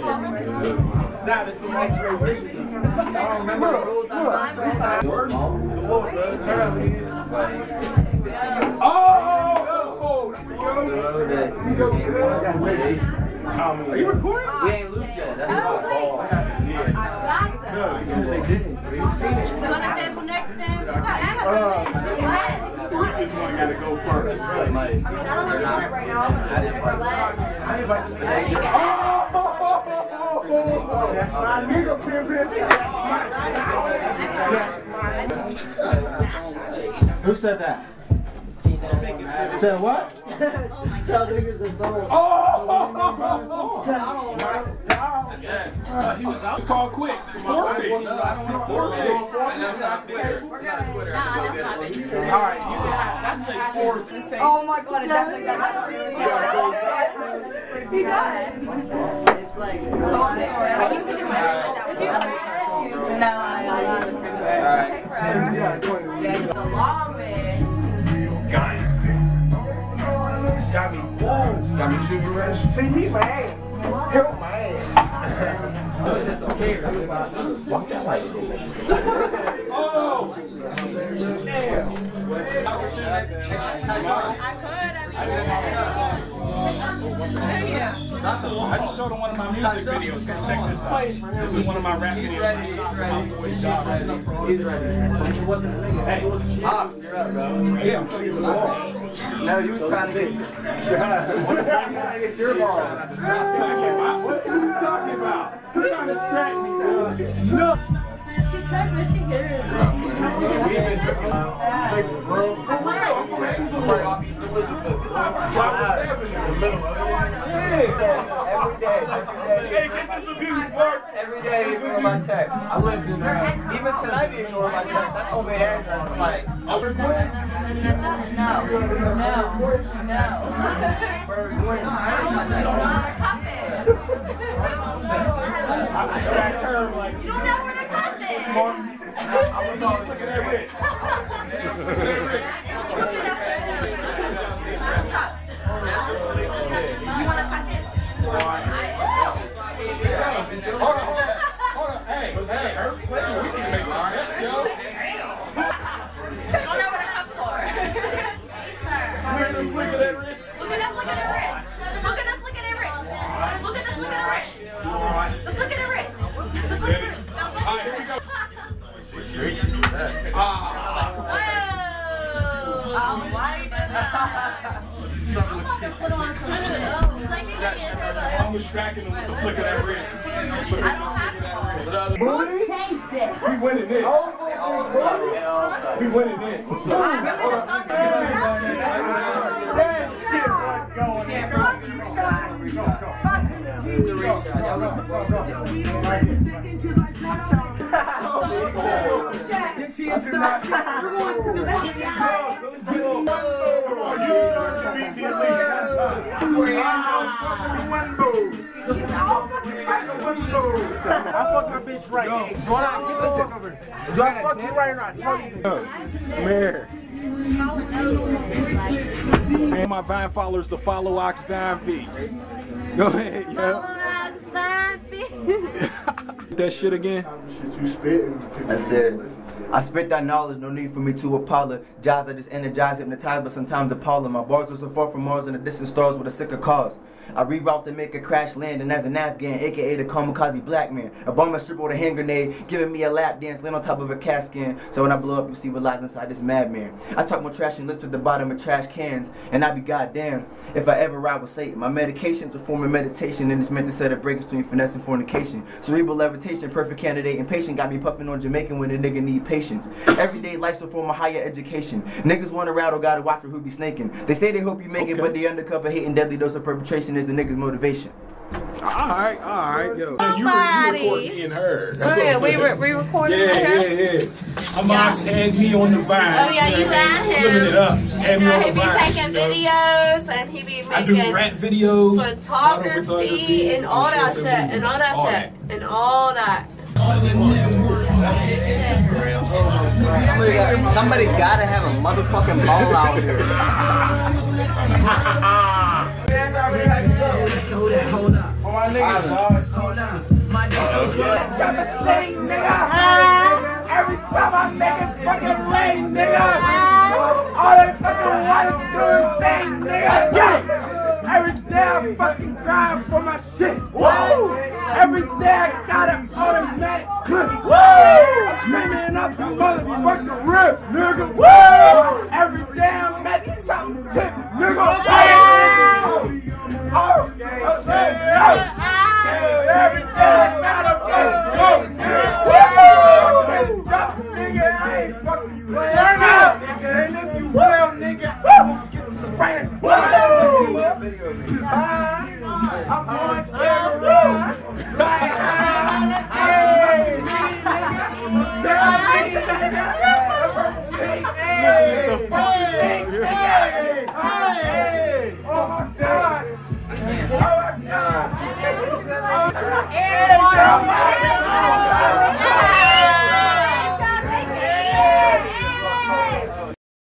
Stop, it's some X-ray vision. I don't remember the rules. Come on, bro. Turn up, nigga. Oh! Are you recording? We ain't lose yet. That's it's called. I've got that. So you can say this one gotta go first. Like, That's my nigga, pimp, pimp. That's my Who said that? Said what? Tell niggas it's on. He was out. called quick. Forfeit. Forfeit. All right, you got, that's a forfeit. Oh my god, it definitely got He got it. It's like, oh, I'm sorry. I used to do my No, I alright. The long man. Got it. Got me. Whoa. Got me super rush. See, he my ass. Help my ass. I just don't care. Was like, just walk that light so Oh! I just showed him one of my music videos, so check this out. This is one of my rap videos. He's ready. He's ready. He's ready. He wasn't a nigga. Hey, Ops, you're up, bro. yeah, I'm showing you the ball. No, you was trying to be. You trying to get your ball. What are you talking about? You're trying to distract me, bro. No. She tried, but she hit her. We've been drinking. Say for real. For real. Right off East Elizabeth. Why was in the middle of Every day. Every day. Hey, get this abuse work. Every day you ignore my text. I lived in there. Even tonight you ignore my text. I told the hairdresser, I'm like, Oh, we're recording? No, no, no. You don't know how to cup it. I distract her like. You don't know where to cup it. I was always looking at Rich. Cup. You want to touch it? Like- I'm distracting him with the flick of that wrist. I don't have to. Booty? Changed it. We winning this. they all suck. They all suck. We winning this. I'm I fuck my bitch right. Over. Do I fuck you right now? Tell you. Man. Man, my Vine followers to follow Ox Dime Beats. Go ahead, yo. That shit again? That's it. I spit that knowledge, no need for me to apologize. I just energize, hypnotize, but sometimes appalling. My bars are so far from Mars and the distant stars with a sicker cause. I reroute to make a crash landing as an Afghan, aka the kamikaze black man. A bomber strip with a hand grenade, giving me a lap dance, laying on top of a cat skin. So when I blow up, you see what lies inside this madman. I talk more trash and lift to the bottom of trash cans, and I be goddamn if I ever ride with Satan. My medication's a form of meditation, and it's meant to set a break between finesse and fornication. Cerebral levitation, perfect candidate, and impatient, got me puffing on Jamaican when a nigga need patience. Everyday life's a form of higher education. Niggas wanna rattle, gotta watch for who be snaking. They say they hope you make it, but the undercover hating deadly dose of perpetration is the nigga's motivation. Alright, alright, yo. You, you record me and her. That's Oh, yeah, we, I'm re- we recorded Yeah, right yeah, here. yeah. I'm Ox, add me on the vine. Oh, yeah, you know what I got him. Living it up. Add me So on he the be vine. taking you know? videos and he be I do rap videos, photography photography, and all that shit and all that shit and all that. Somebody, somebody gotta have a motherfucking ball out here. Hold that, hold up. Every time I make it fucking rain, nigga. All they fucking wanna do nigga. Every day I fucking grind for my shit. Woo! Every day I got an automatic clip. Up the motherfucking roof, nigga. Woo! Every day